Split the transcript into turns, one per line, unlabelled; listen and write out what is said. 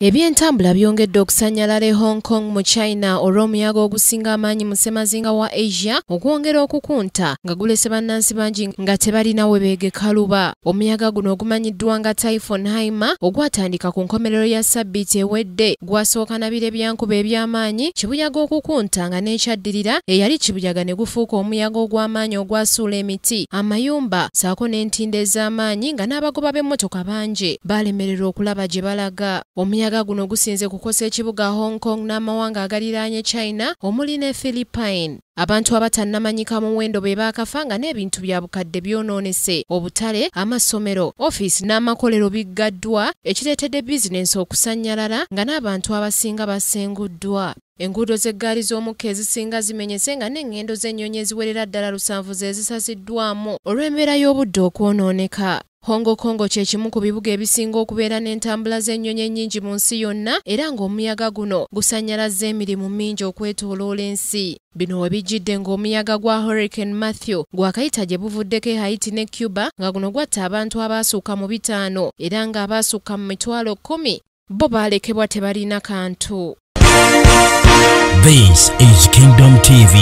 ebyentambula byongedde okusanyalala e hong kong mu china olw'omuyaga ogusinga amaanyi mu ssemazinga wa asia okwongera okukunta nga gulese bannansi bangi nga tebalina we beegekaluba omuyaga guno ogumanyiddwa nga typhon haima ogwatandika ku nkomerero ya sabbiiti ewedde gwasookana bire byankuba eby'amaanyi kibuyaga okukunta nga n'ekyaddirira eyali kibuyaga ne gufuuka omuyaga ogw'amaanyi ogwasuula emiti. Amayumba saako n'entindo ez'amaanyi nga n'abagoba b'emmotoka bangi baalemererwa okulaba gye balaga. Omuyaga omuyaga guno gusinze kukosa ekibuga hong kong n'amawanga agaliraanye china omuli ne philippine. Abantu abatannamanyika mu muwendo be baakafa nga n'ebintu bya bukadde byonoonese. Obutale amasomero ofiisi n'amakolero biggaddwa ekireetedde bizinensi okusannyalala nga n'abantu abasinga basenguddwa. Enguudo z'eggaali z'omukka ezisinga zimenyese nga n'eŋŋendo z'ennyonyi eziwerera ddala lusanvu ze zisasiddwamu olw'embeera y'obudde okwonooneka hongo kongo kye kimu ku bibuga ebisinga okubeera n'entambula z'ennyonyi ennyingi mu nsi yonna era ng'omuyaga guno gusannyalazza emirimu mingi okwetooloola ensi bino we bijjidde ng'omuyaga gwa hurricane matthew gwakayita gye buvuddeko e haiti ne cuba nga guno gwatta abantu abaasukka mu bitaano era ng'abaasukka mu mitwalo kkumi bo baalekebwa tebalina kantu
This is Kingdom TV.